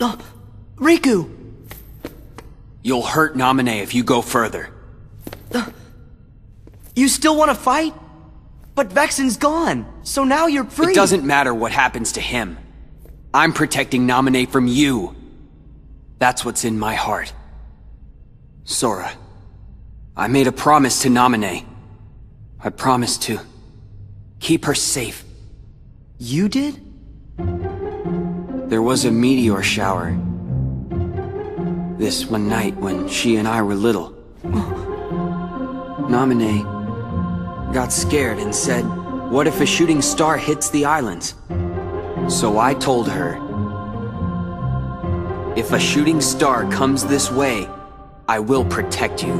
Uh, Riku! You'll hurt Naminé if you go further. You still want to fight? But Vexen's gone, so now you're free. It doesn't matter what happens to him. I'm protecting Naminé from you. That's what's in my heart. Sora, I made a promise to Naminé. I promised to keep her safe. You did? There was a meteor shower. This one night when she and I were little. Naminé got scared and said, what if a shooting star hits the islands? So I told her, if a shooting star comes this way, I will protect you.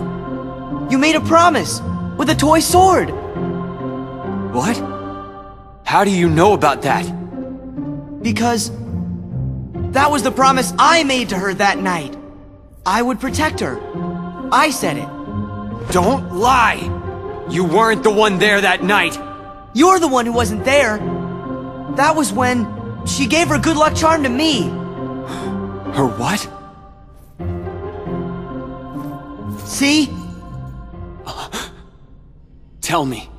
You made a promise! With a toy sword! What? How do you know about that? Because... That was the promise I made to her that night. I would protect her. I said it. Don't lie! You weren't the one there that night! You're the one who wasn't there. That was when she gave her good luck charm to me. Her what? See? Tell me.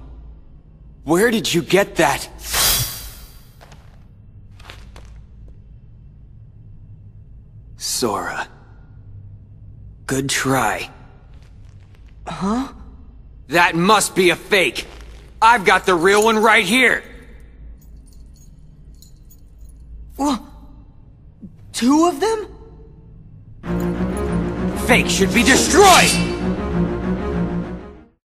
Where did you get that? Sora. Good try. Huh? That must be a fake! I've got the real one right here! What? Two of them? Fake should be destroyed!